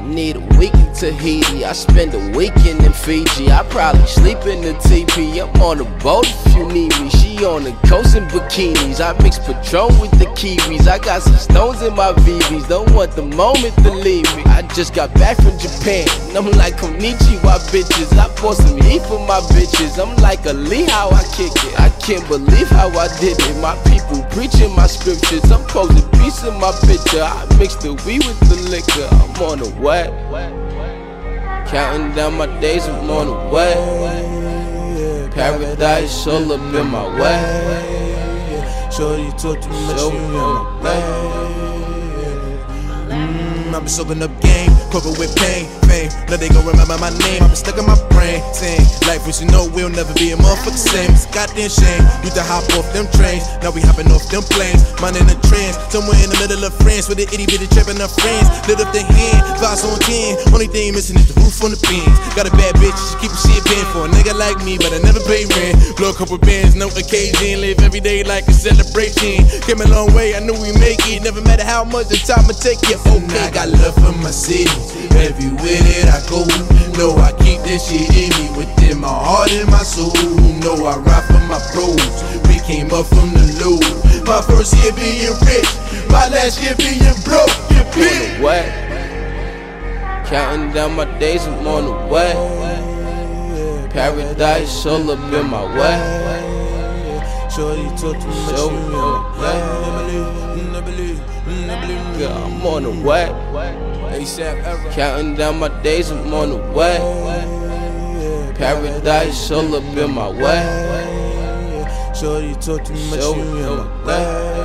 need a week in Tahiti. I spend a weekend in Fiji. I probably sleep in the TP. I'm on the boat if you need me. She on the coast in bikinis. I mix Patron with the Kiwis. I got some stones in my VVs. Don't want the moment to leave me. I just got back from Japan. And I'm like Konnichiwa bitches. I bought some heat for my bitches. I'm like Ali how I kick it. I can't believe how I did it. My people preaching my scriptures. I'm posing peace in my picture. I mix the weed with the liquor. I'm on the wet. Counting down my days, I'm on the way. Paradise all up in my way. Shorty talk too much, Show me in my way. Mm, I've been soaking up game, covered with pain, fame. Now they gon' remember my name. I've been stuck in my brain, saying life which you know we'll never be a motherfucker same. It's goddamn shame. Used to hop off them trains, now we hopping off them planes. Mine in the trance, somewhere in the middle of France with the itty bitty trapping her friends. Lit up the hand, vibes on 10. Only thing missing is the roof on the Benz. Got a bad bitch, she keep a shit paying for a nigga like me, but I never pay rent. Blow a couple bands, no occasion. Live every day like a celebration. Came a long way, I knew we make it. Never matter how much the time I take it. Okay, I got love for my city. Everywhere that I go, know I keep this shit in me. Within my heart and my soul. Know I ride for my pros. We came up from the low. My first year being rich, my last year being broke. You bitch. way. Counting down my days, I'm on the way. Paradise all up in my way. Shorty talk too much, Show me in my way. Never leave, never leave. Yeah, I'm on the way. ASAP. Counting down my days, I'm on the way. Oh, Paradise all up in my way. Shorty talk too much, Show me in the my way.